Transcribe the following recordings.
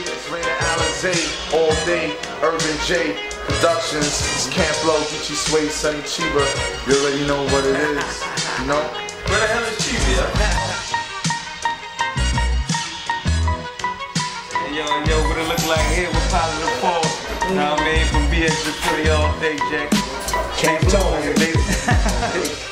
It's Raina Alizé, all day, Irvin J Productions, it's Camp Lo, Geechi Suede, Sonny Cheeba. You already know what it is, you know? Where the hell is Cheeba? Hey, yo, yo, what it look like here with positive force? Know what I mean? From BS to Pretty all day, Jack. Camp Lo, baby.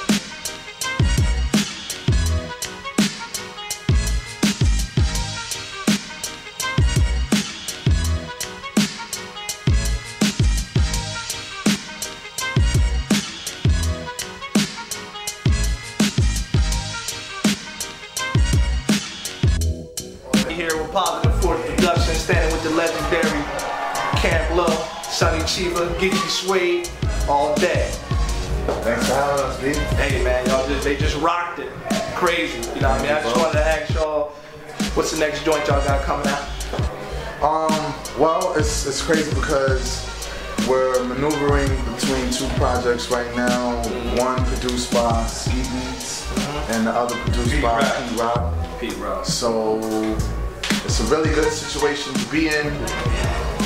Here with Positive Force Production, standing with the legendary Camp Lo, Sonny Cheeba, Geechi Suede, all day. Thanks for having us, B. Hey man, y'all just they just rocked it. Crazy. You know what I mean? I just wanted to ask y'all, what's the next joint y'all got coming out? Um, well, it's it's crazy because we're maneuvering between two projects right now. One produced by Ski Beatz and the other produced by P-Rock. P Rock. Pete Rock. So it's a really good situation to be in.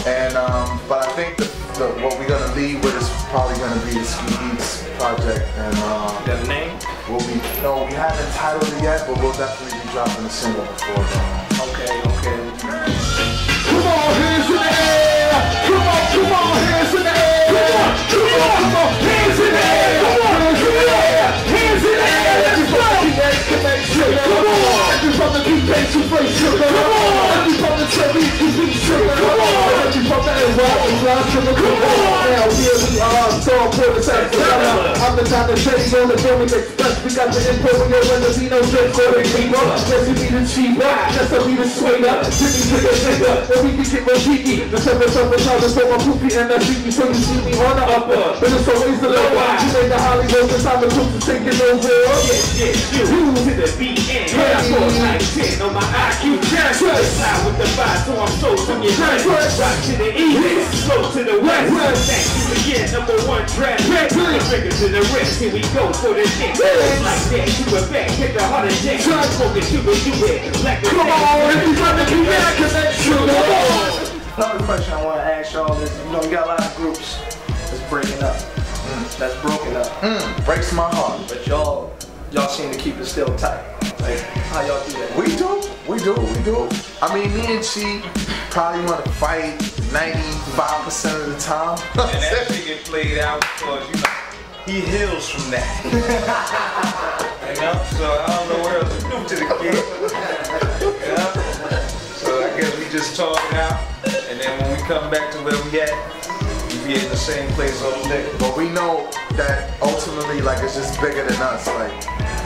And um, but I think the, the, what we're gonna lead with is probably gonna be the Ski Beatz project, and uh, Got a name? we'll be no, we haven't titled it yet, but we'll definitely be dropping a single before then. Okay, okay. Come on, hands in the air. Come on, come on, hands in the air. Come on, come on, come on, hands in the air. Come on, hands in the air. Hands in the air. Let's go. Connection. Come on. Every from the deep base to face sugar. Come on. Every I'm the time to change on the Dominic Express. We got the Emporio and the Vino drink for the cheaper. Yes, we be the cheaper. Yes, I be the swainer. Jimmy to the nigga. Then we can get more cheeky. The seven seven thousand for my poopy and that freaky. So you see me on the upper. But it's always the lower. You made the Hollywood. The time the troops are taking over. Yeah, yeah, you I'm so from your That's friend. right. Rock to the east, slow to the west. West. Thank you again, number one track. Yes. Finger to the wrist, here we go for the next. Like that, you a back, hit the heart attack. Right. Smoking, you it, you it. Like a Come on, everybody, keep that connection. Come on. Another question I want to ask y'all is, you know, you got a lot of groups that's breaking up, that's broken up, Mm, breaks my heart. but y'all, y'all seem to keep it still tight. Like, how y'all do that? We do, we do, we do. I mean, me and she probably want to fight 95% of the time. And that shit get played out because, you know, he heals from that. you know? So I don't know where else to do to the kid. you know? So I guess we just talk it out. And then when we come back to where we at, we be in the same place all day. but we know that ultimately, like, it's just bigger than us. Like,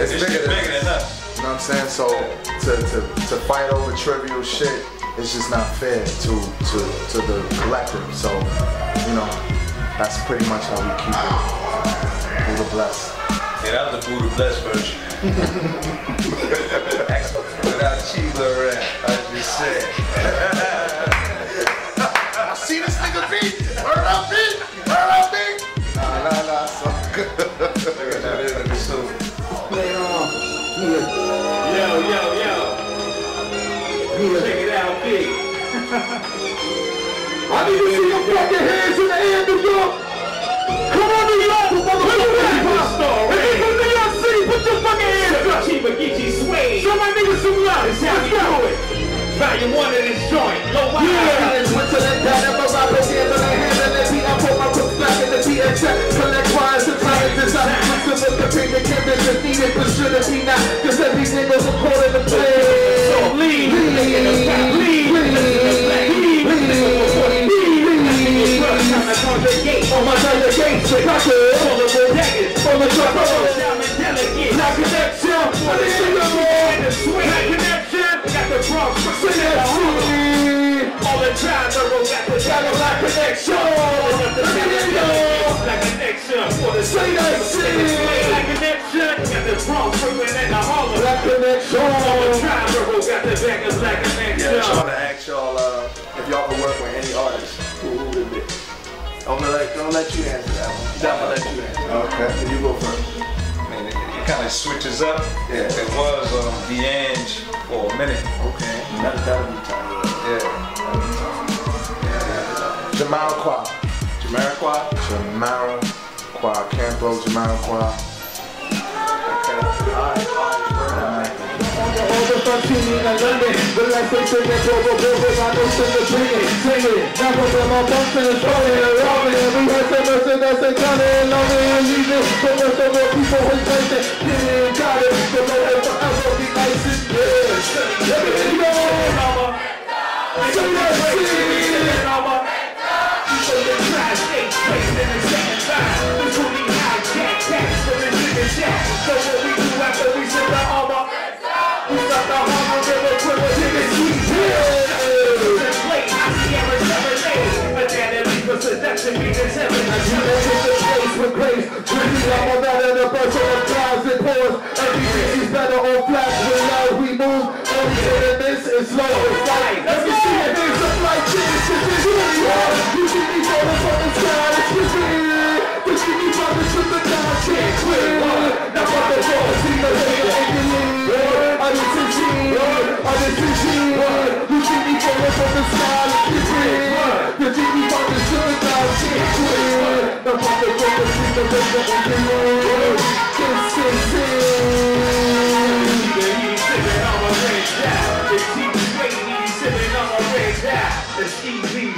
it's, It's bigger, than, bigger than us. You know what I'm saying? So to, to, to fight over trivial shit is just not fair to, to, to the collective. So, you know, that's pretty much how we keep it. Buddha bless. Yeah, that was the Buddha Bless version. Without Cheeba around, I just said. I see this nigga beat. Word up, beat. Word up, beat. Nah, nah, nah, so good. Look at that, look at so. Yo, yo, yo. Check it out, big. I need to see your fucking hands in the air, New York. Come on, New York. Where you at? Story. Hey, from New York City, put your fucking hands up. Cheeba Geechi Suede. Show my niggas some love. That's how Let's do it. Volume one of this joint. Low wide. Yeah. Switzerland, down at my rapper, handle it, handle it. Beat, I On my delegate, Chicago. All the bodegas. On the truck, delegate. Black connection. What is it, And the swing. Connection. Got the Bronx. Say that shit. All the time. The road got the black connection. Let me you. Black connection. For the Say that shit. I'm gonna let, I'm gonna let you answer that one. I'm gonna let you answer. Okay. So you go first. I mean, it, it kind of switches up. Yeah. It was um, D'Ange for a minute. Okay. That, that'll be time. Yeah. Jamiroquai. Jamiroquai. Jamiroquai. Camp Lo Jamiroquai. All the fun teaming in London, relaxation and global building, I know sing the dreaming, singing. Now put them on bumps and it's rolling around me. We had some merchandise and gunning, loving and leaving. So much of what people was placing, getting got it. So no way forever be nice and. Let me go, mama. Say that. On flash when loud we move. Everything in this is like, let me see hands up like this. This is really hard. You see me from the sky. It's weird. You see me from the sky. Can't quit. Now what the door. See the nigga in the lead. I didn't see shit. I didn't see shit. You see me from the sky. It's weird. You see me from the sky. Can't quit. Now what the door. See the nigga in the lead.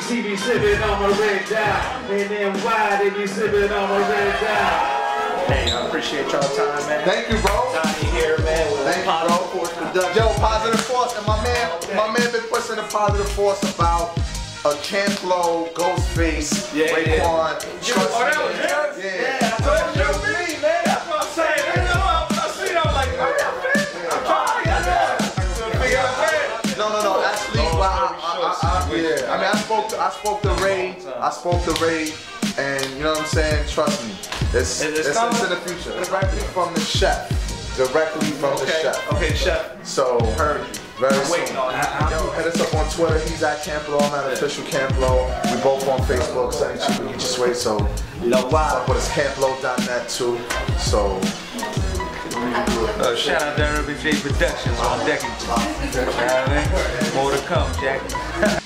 EVs, he be sipping on a red dot. And then why they be sipping on a red dot? Hey, I appreciate y'all time, man. Thank you, bro. Donnie here, man. With Thank you, bro. Force Production. Yo, positive force, and my man, my man been pushing the positive force about a Camp Lo, Ghostface, Yeah, yeah. Raekwon, Trust Oh, that was Me. yours? Yeah. I told you, me, man. That's what I'm saying. You know, I, I see it, I'm like, oh, yeah, man. I'm trying to. I'm trying to figure out, man. No, no, no. Actually, oh, well, I, I, I, I, spoke to, I spoke to Ray. I spoke to Ray, and you know what I'm saying. Trust me, it's It- it's, it's coming. it's in the future. Directly from the chef. Directly from the chef. okay, chef. So Heard you. very I'm soon. waiting on you. Yo, hit us up on Twitter. He's at Camp Lo. I'm at official Camp Lo. We both on Facebook. Sonny Cheeba Geechi Suede. So Love fuck with us camplo.net too. So Uh, shout out to RBJ Productions on deck. You know what I mean? More to come, Jack.